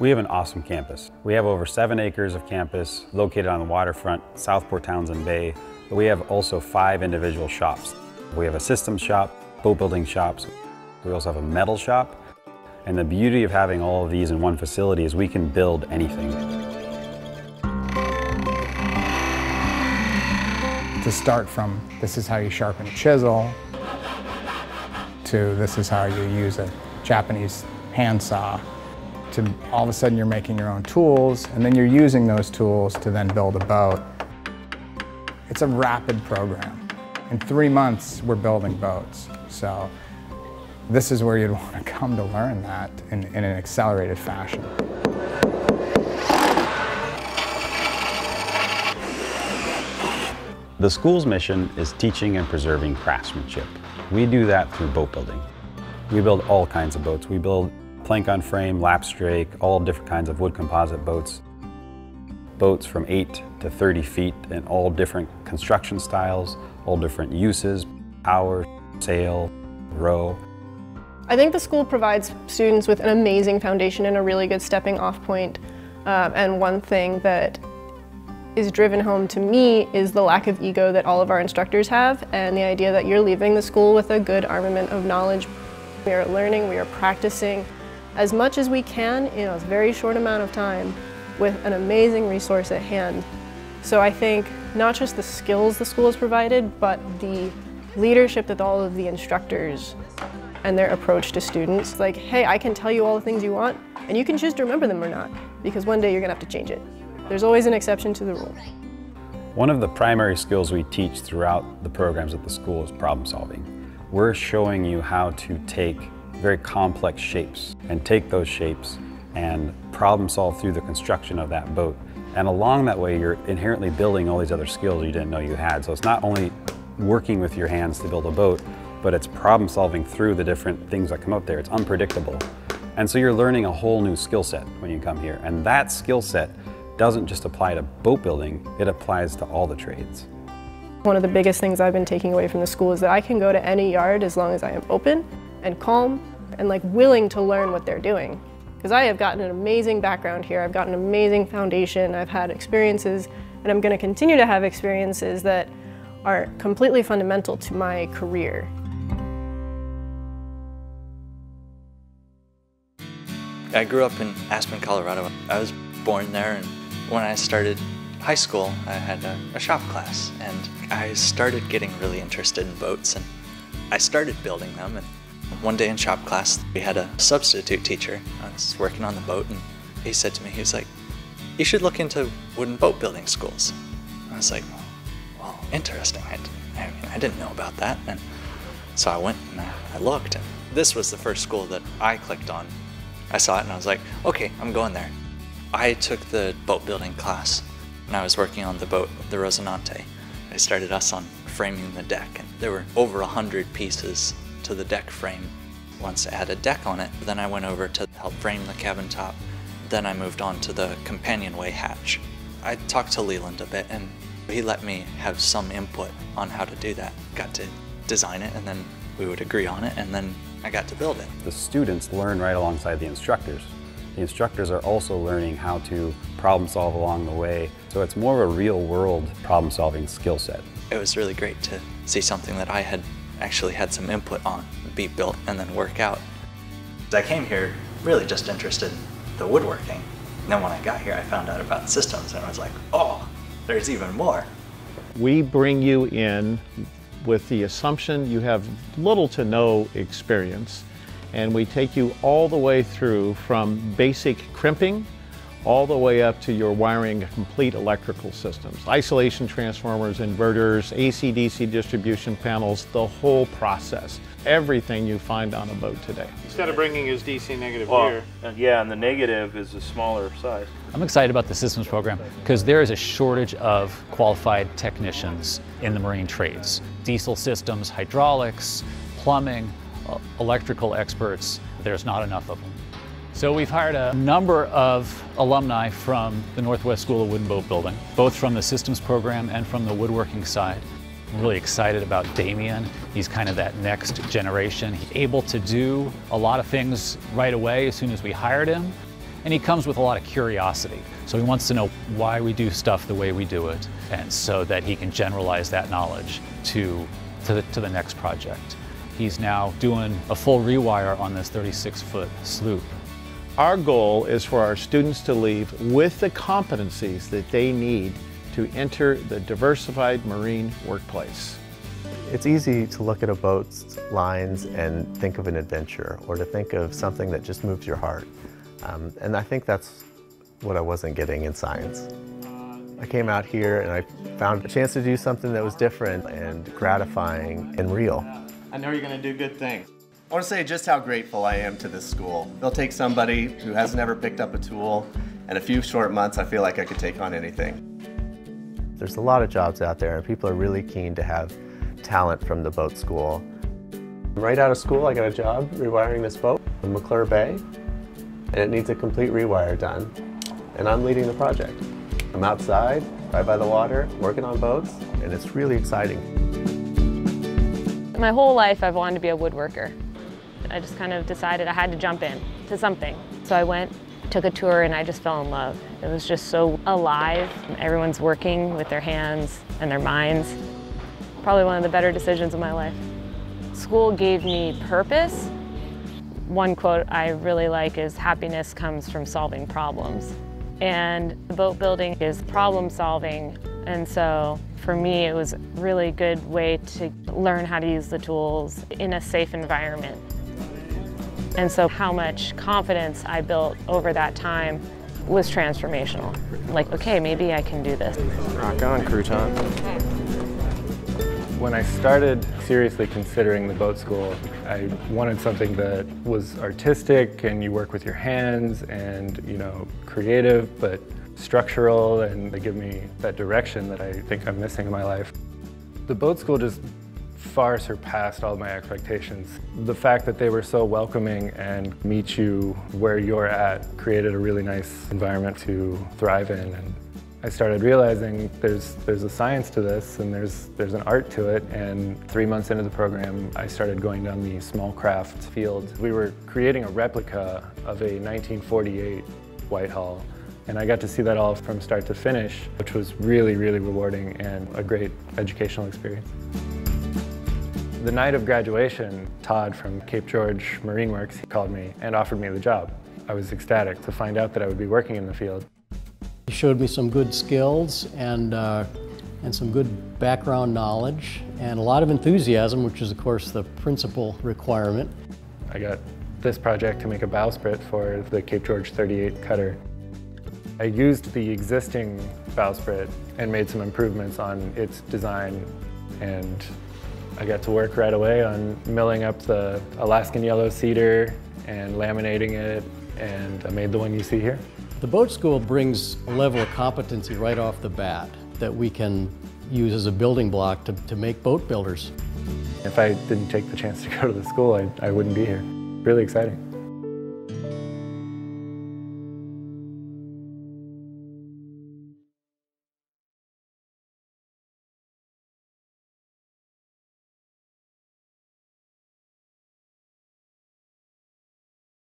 We have an awesome campus. We have over seven acres of campus located on the waterfront, south Port Townsend Bay. But we have also five individual shops. We have a systems shop, boat building shops. We also have a metal shop. And the beauty of having all of these in one facility is we can build anything. To start from this is how you sharpen a chisel to this is how you use a Japanese handsaw to all of a sudden you're making your own tools and then you're using those tools to then build a boat. It's a rapid program. In three months, we're building boats. So this is where you'd want to come to learn that in, in an accelerated fashion. The school's mission is teaching and preserving craftsmanship. We do that through boat building. We build all kinds of boats. We build plank on frame, lapstrake, all different kinds of wood composite boats. Boats from 8 to 30 feet in all different construction styles, all different uses, power, sail, row. I think the school provides students with an amazing foundation and a really good stepping off point. Um, and one thing that is driven home to me is the lack of ego that all of our instructors have and the idea that you're leaving the school with a good armament of knowledge. We are learning, we are practicing, as much as we can in a very short amount of time with an amazing resource at hand. So I think not just the skills the school has provided, but the leadership that all of the instructors and their approach to students. Like, hey, I can tell you all the things you want, and you can choose to remember them or not, because one day you're gonna have to change it. There's always an exception to the rule. One of the primary skills we teach throughout the programs at the school is problem solving. We're showing you how to take very complex shapes and take those shapes and problem solve through the construction of that boat. And along that way, you're inherently building all these other skills you didn't know you had. So it's not only working with your hands to build a boat, but it's problem solving through the different things that come up there. It's unpredictable. And so you're learning a whole new skill set when you come here. And that skill set doesn't just apply to boat building, it applies to all the trades. One of the biggest things I've been taking away from the school is that I can go to any yard as long as I am open and calm and like willing to learn what they're doing. Because I have gotten an amazing background here, I've gotten an amazing foundation, I've had experiences, and I'm going to continue to have experiences that are completely fundamental to my career. I grew up in Aspen, Colorado. I was born there, and when I started high school, I had a, a, shop class, and I started getting really interested in boats, and I started building them. And one day in shop class, we had a substitute teacher. Uh, I was working on the boat, and he said to me, he was like, you should look into wooden boat building schools. I was like, well, interesting. I, I, mean, I didn't know about that. And so I went and I, I looked, and this was the first school that I clicked on. I saw it and I was like, okay, I'm going there. I took the boat building class and I was working on the boat, the Rosinante. I started us on framing the deck, and there were over a hundred pieces to the deck frame. Once I had a deck on it, then I went over to help frame the cabin top. Then I moved on to the companionway hatch. I talked to Leland a bit and he let me have some input on how to do that. Got to design it and then we would agree on it and then I got to build it. The students learn right alongside the instructors. The instructors are also learning how to problem solve along the way. So it's more of a real world problem solving skill set. It was really great to see something that I had actually had some input on be built and then work out. I came here really just interested in the woodworking. And then when I got here, I found out about systems and I was like, oh, there's even more. We bring you in with the assumption you have little to no experience and we take you all the way through from basic crimping all the way up to your wiring complete electrical systems. Isolation transformers, inverters, AC-DC distribution panels, the whole process. Everything you find on a boat today. Instead of bringing his DC negative well, here. Yeah, and the negative is a smaller size. I'm excited about the systems program because there is a shortage of qualified technicians in the marine trades. Diesel systems, hydraulics, plumbing, uh, electrical experts, there's not enough of them. So we've hired a number of alumni from the Northwest School of Wooden Boat Building, both from the systems program and from the woodworking side. I'm really excited about Damien. He's kind of that next generation. He's able to do a lot of things right away as soon as we hired him. And he comes with a lot of curiosity. So he wants to know why we do stuff the way we do it, and so that he can generalize that knowledge to, to, the, to the next project. He's now doing a full rewire on this 36 foot sloop. Our goal is for our students to leave with the competencies that they need to enter the diversified marine workplace. It's easy to look at a boat's lines and think of an adventure or to think of something that just moves your heart. Um, and I think that's what I wasn't getting in science. I came out here and I found a chance to do something that was different and gratifying and real. I know you're going to do good things. I want to say just how grateful I am to this school. They'll take somebody who has never picked up a tool, and a few short months, I feel like I could take on anything. There's a lot of jobs out there, and people are really keen to have talent from the boat school. Right out of school, I got a job rewiring this boat in McClure Bay, and it needs a complete rewire done. And I'm leading the project. I'm outside, right by the water, working on boats, and it's really exciting. My whole life I've wanted to be a woodworker. I just kind of decided I had to jump in to something. So I went, took a tour, and I just fell in love. It was just so alive. Everyone's working with their hands and their minds. Probably one of the better decisions of my life. School gave me purpose. One quote I really like is, happiness comes from solving problems. And boat building is problem solving. And so for me, it was a really good way to learn how to use the tools in a safe environment. And so how much confidence I built over that time was transformational. Like, okay, maybe I can do this. Rock on, crouton. When I started seriously considering the boat school, I wanted something that was artistic and you work with your hands and, you know, creative, but structural and they give me that direction that I think I'm missing in my life. The boat school just far surpassed all my expectations. The fact that they were so welcoming and meet you where you're at created a really nice environment to thrive in. And I started realizing there's, there's a science to this and there's, there's an art to it. And three months into the program, I started going down the small craft field. We were creating a replica of a 1948 Whitehall and I got to see that all from start to finish, which was really, really rewarding and a great educational experience. The night of graduation, Todd from Cape George Marine Works called me and offered me the job. I was ecstatic to find out that I would be working in the field. He showed me some good skills and, uh, and some good background knowledge and a lot of enthusiasm, which is of course the principal requirement. I got this project to make a bowsprit for the Cape George 38 cutter. I used the existing bowsprit and made some improvements on its design and I got to work right away on milling up the Alaskan yellow cedar and laminating it and I made the one you see here. The boat school brings a level of competency right off the bat that we can use as a building block to, to make boat builders. If I didn't take the chance to go to the school, I, I wouldn't be here. Really exciting.